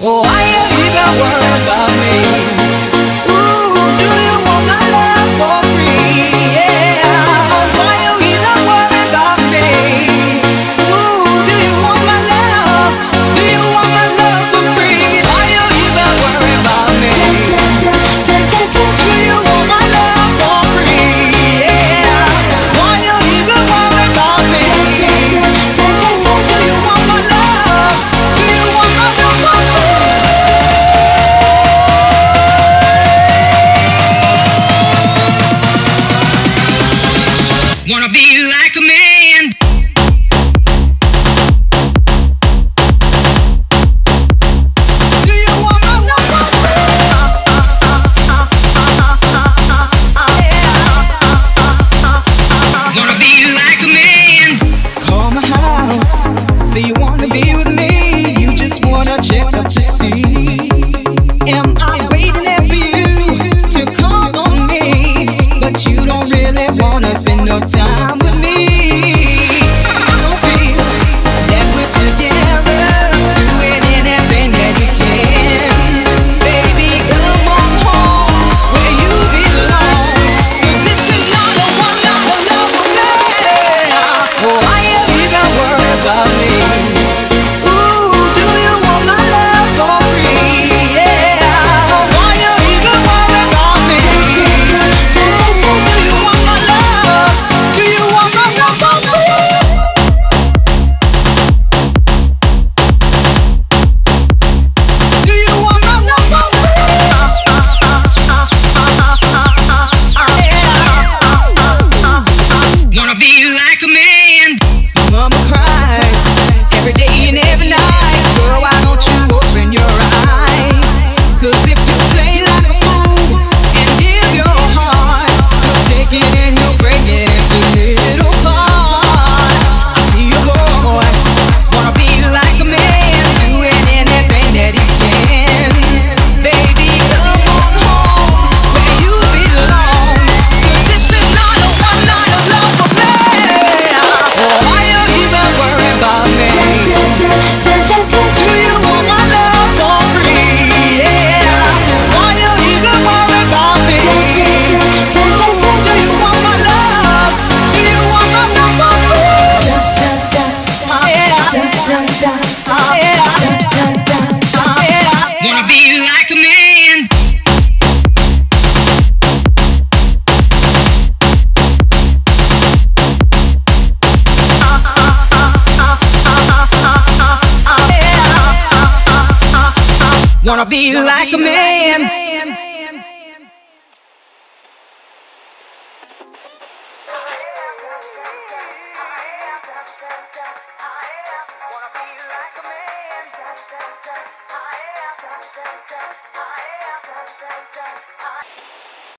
Why you even worry about me? Wanna be like a man. be like a man. Wanna be like a man.